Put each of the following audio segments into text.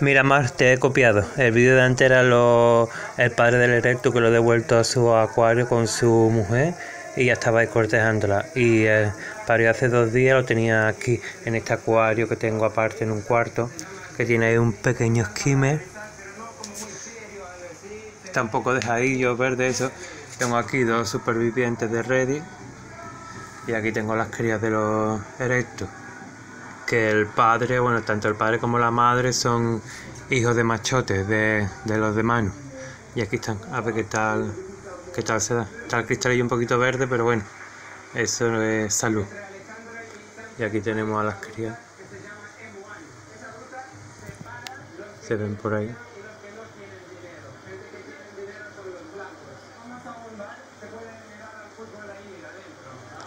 Mira, Mar, te he copiado. El vídeo de antes era lo, el padre del erecto que lo he devuelto a su acuario con su mujer y ya estaba ahí cortejándola. Y eh, parió hace dos días, lo tenía aquí en este acuario que tengo aparte en un cuarto, que tiene ahí un pequeño skimmer. Está un poco dejadillo verde eso. Tengo aquí dos supervivientes de Ready y aquí tengo las crías de los erectos que el padre, bueno, tanto el padre como la madre son hijos de machotes de, los de mano. Y aquí están, a ver qué tal, qué tal se da. Está el cristalillo un poquito verde, pero bueno, eso es salud. Y aquí tenemos a las crías. Se ven por ahí.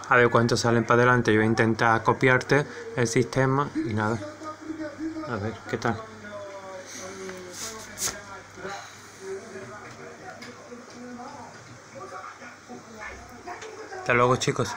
A ver cuántos salen para adelante. Yo voy a intentar copiarte el sistema y nada. A ver, ¿qué tal? Hasta luego chicos.